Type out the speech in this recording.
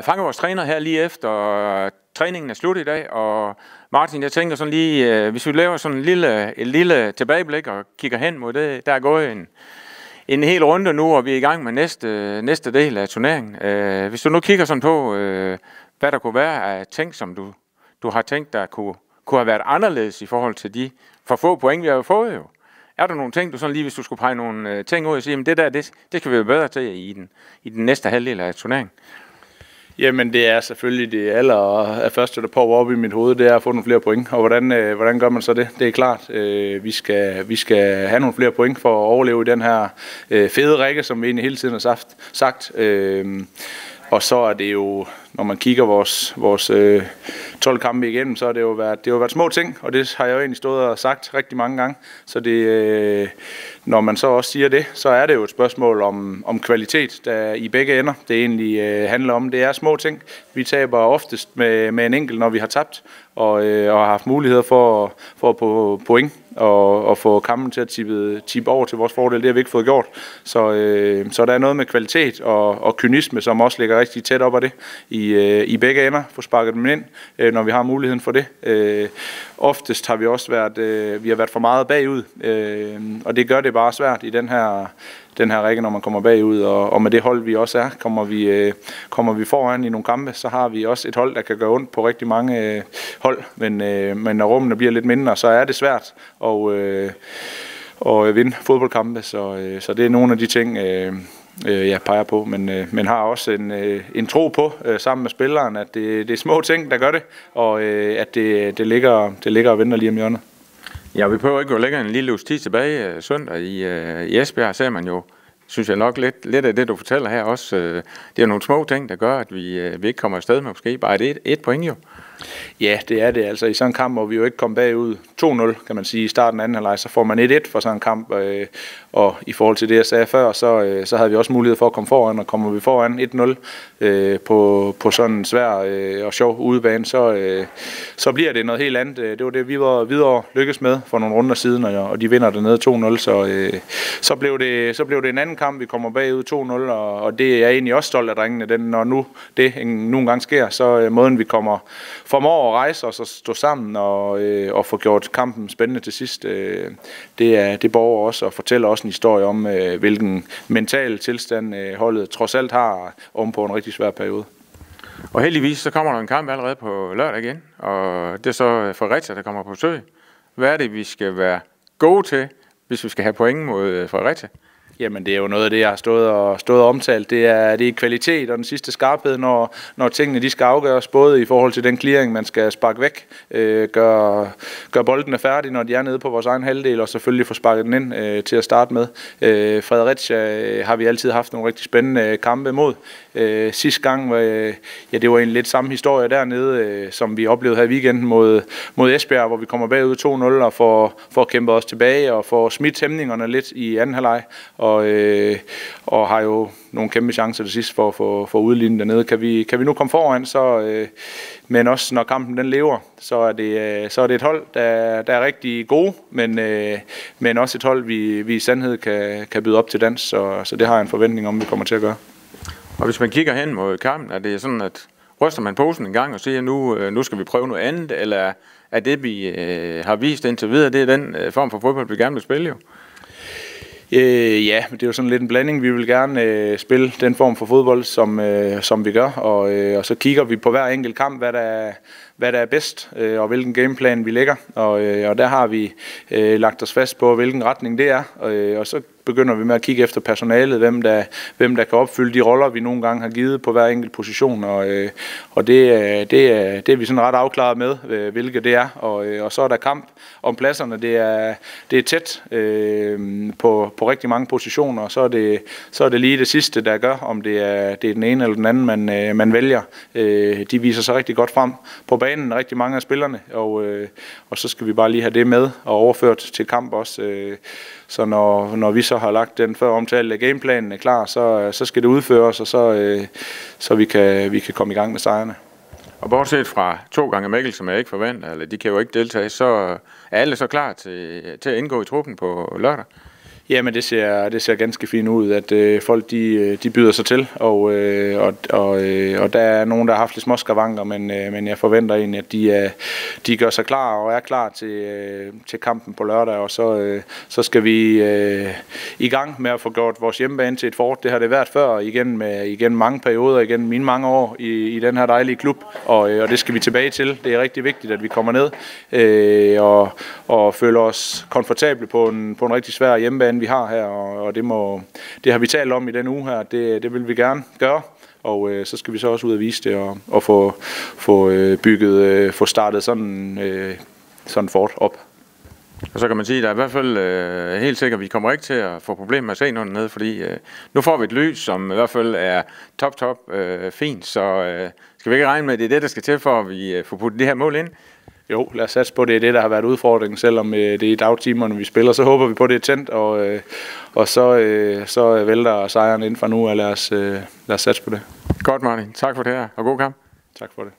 havde fanget vores træner her lige efter øh, træningen er slut i dag, og Martin, jeg tænker sådan lige, øh, hvis vi laver sådan en lille, et lille tilbageblik og kigger hen mod det, der er gået en, en hel runde nu, og vi er i gang med næste, næste del af turneringen. Hvis du nu kigger sådan på, hvad der kunne være af ting, som du, du har tænkt, der kunne, kunne have været anderledes i forhold til de for få point, vi har fået jo. Er der nogle ting, du sådan lige, hvis du skulle pege nogle ting ud og sige, at det der, det, det skal vi være bedre til i den, i den næste halvdel af turneringen? Jamen det er selvfølgelig det aller første, der popper op i mit hoved, det er at få nogle flere point. Og hvordan, øh, hvordan gør man så det? Det er klart, øh, vi, skal, vi skal have nogle flere point for at overleve i den her øh, fede række, som vi egentlig hele tiden har sagt. sagt. Øh, og så er det jo, når man kigger vores, vores øh, 12 kampe igennem, så har det jo været, det har jo været små ting, og det har jeg jo egentlig stået og sagt rigtig mange gange. Så det, øh, når man så også siger det, så er det jo et spørgsmål om, om kvalitet der i begge ender. Det egentlig øh, handler om, det er små ting. Vi taber oftest med, med en enkelt, når vi har tabt, og, øh, og har haft muligheder for, for at få point og, og få kampen til at tippe, tippe over til vores fordel. Det har vi ikke fået gjort. Så, øh, så der er noget med kvalitet og, og kynisme, som også ligger rigtig tæt op af det i, øh, i begge ender. Få sparket dem ind, øh, når vi har muligheden for det. Øh, oftest har vi også været, øh, vi har været for meget bagud, øh, og det gør det bare svært i den her den her række, når man kommer bagud. Og, og med det hold, vi også er, kommer vi, øh, kommer vi foran i nogle kampe, så har vi også et hold, der kan gøre ondt på rigtig mange øh, hold. Men, øh, men når rummene bliver lidt mindre, så er det svært at, øh, at vinde fodboldkampe. Så, øh, så det er nogle af de ting, øh, øh, jeg peger på, men, øh, men har også en, øh, en tro på øh, sammen med spilleren, at det, det er små ting, der gør det, og øh, at det, det, ligger, det ligger og venter lige om hjørnet. Ja, vi prøver ikke at lægge en lille uges tid tilbage øh, søndag i, øh, i Esbjerg, ser man jo, synes jeg nok lidt, lidt af det, du fortæller her også. Øh, det er nogle små ting, der gør, at vi, øh, vi ikke kommer afsted med måske bare et, et point jo. Ja, det er det. Altså i sådan en kamp, hvor vi jo ikke kom bagud 2-0, kan man sige, i starten af anden halvleg, så får man 1-1 for sådan en kamp. Øh, og i forhold til det, jeg sagde før, så, øh, så havde vi også mulighed for at komme foran, og kommer vi foran 1-0 øh, på, på sådan en svær øh, og sjov udebane, så, øh, så bliver det noget helt andet. Øh, det var det, vi var videre lykkes med for nogle runder siden, og, og de vinder dernede 2-0, så, øh, så, blev det, så blev det en anden kamp, vi kommer bagud 2-0, og, og det er jeg egentlig også stolt af drengene, den, når nu det nogle gange sker, så øh, måden vi kommer formår at rejse os og stå sammen og, øh, og få gjort kampen spændende til sidst, øh, det, er, det borger også og fortæller også en historie om, øh, hvilken mental tilstand øh, holdet trods alt har om på en rigtig svær periode. Og heldigvis så kommer der en kamp allerede på lørdag igen, og det er så øh, Fredericia, der kommer på søg. Hvad er det, vi skal være gode til, hvis vi skal have point mod øh, Fredericia? Jamen det er jo noget af det, jeg har stået og, stået og omtalt. Det er, det er kvalitet og den sidste skarphed, når, når tingene de skal afgøres, både i forhold til den clearing, man skal sparke væk, øh, gør, gør boldene færdig, når de er nede på vores egen halvdel, og selvfølgelig få sparket den ind øh, til at starte med. Øh, Fredericia øh, har vi altid haft nogle rigtig spændende kampe mod. Øh, sidste gang, øh, ja, det var en lidt samme historie dernede, øh, som vi oplevede her i weekenden mod, mod Esbjerg, hvor vi kommer bagud 2-0 og får, får kæmpet os tilbage og får smidt hæmningerne lidt i anden halvleg. Og, øh, og har jo nogle kæmpe chancer til sidst for at få, for udlignet dernede. Kan vi, kan vi nu komme foran, så, øh, men også når kampen den lever, så er det, øh, så er det et hold, der, der er rigtig gode, men, øh, men også et hold, vi, vi i sandhed kan, kan byde op til dans, så, så det har jeg en forventning om, vi kommer til at gøre. Og hvis man kigger hen mod kampen, er det sådan, at ryster man posen en gang og siger, nu, øh, nu skal vi prøve noget andet, eller er det, vi øh, har vist indtil videre, det er den øh, form for fodbold, vi gerne vil spille jo? Øh, ja, det er jo sådan lidt en blanding. Vi vil gerne øh, spille den form for fodbold, som, øh, som vi gør, og, øh, og så kigger vi på hver enkelt kamp, hvad der, hvad der er bedst, øh, og hvilken gameplan vi lægger. Og, øh, og der har vi øh, lagt os fast på, hvilken retning det er. Og, øh, og så begynder vi med at kigge efter personalet, hvem der, hvem der kan opfylde de roller, vi nogle gange har givet på hver enkelt position. Og, øh, og det, øh, det, er, det er vi sådan ret afklaret med, øh, hvilket det er. Og, øh, og så er der kamp om pladserne. Det er, det er tæt øh, på, på rigtig mange positioner, og så er, det, så er det lige det sidste, der gør, om det er, det er den ene eller den anden, man, øh, man vælger. Øh, de viser sig rigtig godt frem på banen, rigtig mange af spillerne, og, øh, og så skal vi bare lige have det med og overført til kamp også. Øh, så når, når vi så har lagt den før omtalte gameplanen klar, så, øh, så skal det udføres, og så, øh, så vi, kan, vi kan komme i gang med sejrene. Og bortset fra to gange Mikkel, som jeg ikke forventer, eller de kan jo ikke deltage, så er alle så klar til, til at indgå i truppen på lørdag? Jamen det ser, det ser ganske fint ud, at øh, folk de, øh, de byder sig til, og, øh, og, og, øh, og der er nogen, der har haft lidt små skavanker, men, øh, men jeg forventer egentlig, at de, øh, de gør sig klar og er klar til, øh, til kampen på lørdag, og så, øh, så skal vi øh, i gang med at få gjort vores hjemmebane til et fort. Det har det været før, igen med igen mange perioder, igen mine mange år i, i den her dejlige klub, og, øh, og det skal vi tilbage til. Det er rigtig vigtigt, at vi kommer ned øh, og, og føler os komfortable på en, på en rigtig svær hjemmebane, vi har her, og, og det, må, det har vi talt om i den uge her, det, det vil vi gerne gøre. Og øh, så skal vi så også ud og vise det og, og få, få øh, bygget, øh, få startet sådan, øh, sådan fort op. Og så kan man sige, at der er i hvert fald øh, helt sikkert, at vi kommer ikke til at få problemer med at se noget ned, fordi øh, nu får vi et lys, som i hvert fald er top, top øh, fint, så øh, skal vi ikke regne med, at det er det, der skal til for, at vi øh, får puttet det her mål ind? Jo, lad os satse på, det er det, der har været udfordringen, selvom øh, det er i dagtimerne, vi spiller. Så håber vi på, det er tændt, og, øh, og så, øh, så vælter sejren ind fra nu, og lad os, øh, lad os satse på det. Godt, Martin. Tak for det her, og god kamp. Tak for det.